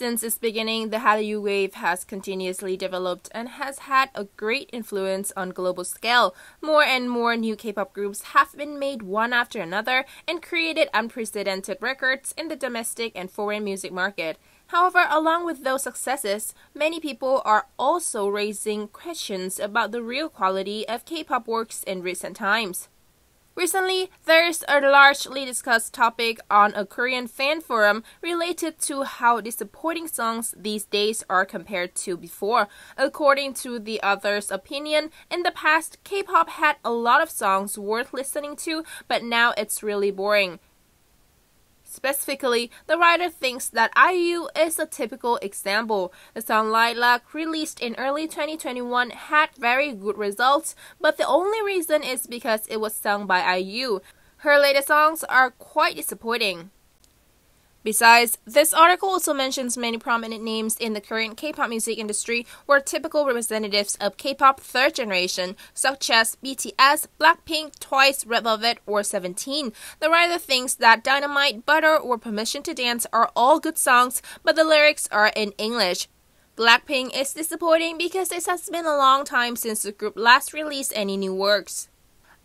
Since its beginning, the Hallyu wave has continuously developed and has had a great influence on global scale. More and more new K-pop groups have been made one after another and created unprecedented records in the domestic and foreign music market. However, along with those successes, many people are also raising questions about the real quality of K-pop works in recent times. Recently, there's a largely discussed topic on a Korean fan forum related to how disappointing songs these days are compared to before. According to the author's opinion, in the past, K-pop had a lot of songs worth listening to, but now it's really boring. Specifically, the writer thinks that IU is a typical example. The song Lilac, released in early 2021, had very good results, but the only reason is because it was sung by IU. Her latest songs are quite disappointing. Besides, this article also mentions many prominent names in the current K-pop music industry who are typical representatives of K-pop third generation, such as BTS, Blackpink, Twice, Red Velvet, or Seventeen. The writer thinks that Dynamite, Butter, or Permission to Dance are all good songs, but the lyrics are in English. Blackpink is disappointing because it has been a long time since the group last released any new works.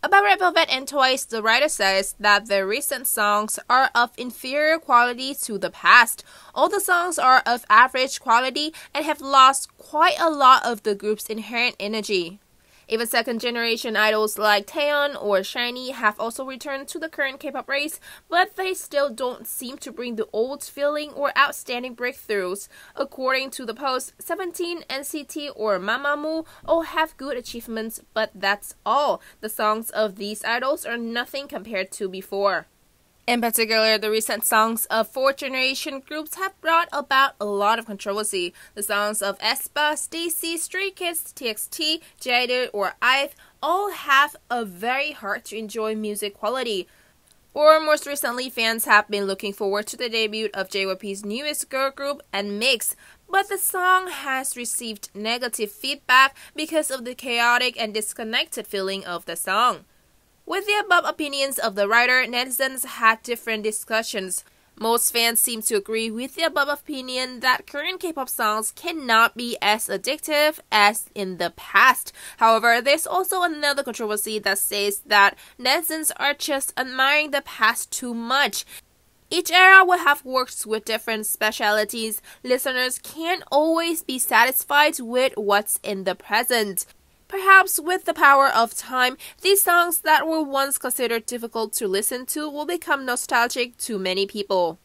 About Red Velvet and Twice, the writer says that their recent songs are of inferior quality to the past. All the songs are of average quality and have lost quite a lot of the group's inherent energy. Even second generation idols like Taeyeon or SHINee have also returned to the current K-pop race, but they still don't seem to bring the old feeling or outstanding breakthroughs. According to the post, 17, NCT or Mamamoo all have good achievements, but that's all. The songs of these idols are nothing compared to before. In particular, the recent songs of fourth generation groups have brought about a lot of controversy. The songs of aespa, STAYC, Stray Kids, TXT, (G)I-DLE, or IVE all have a very hard to enjoy music quality. Or most recently, fans have been looking forward to the debut of JYP's newest girl group, NMIXX, but the song has received negative feedback because of the chaotic and disconnected feeling of the song. With the above opinions of the writer, netizens had different discussions. Most fans seem to agree with the above opinion that current K-pop songs cannot be as addictive as in the past. However, there's also another controversy that says that netizens are just admiring the past too much. Each era will have works with different specialities. Listeners can't always be satisfied with what's in the present. Perhaps with the power of time, these songs that were once considered difficult to listen to will become nostalgic to many people.